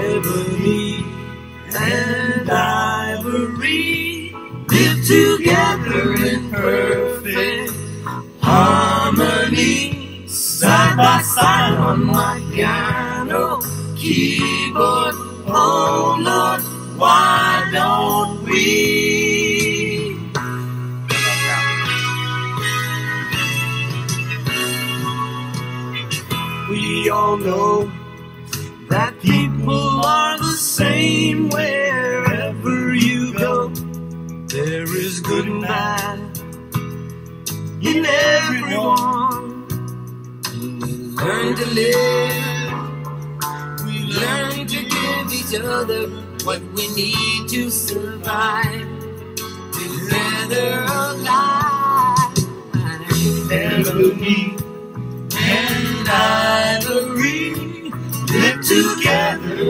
Ebony and ivory live together in perfect harmony, side by side on my piano keyboard. Oh Lord, why don't we? We all know that people There is good and bad in everyone. We learn to live. We learn to give each other what we need to survive. Together alive. Ebony and ivory live together.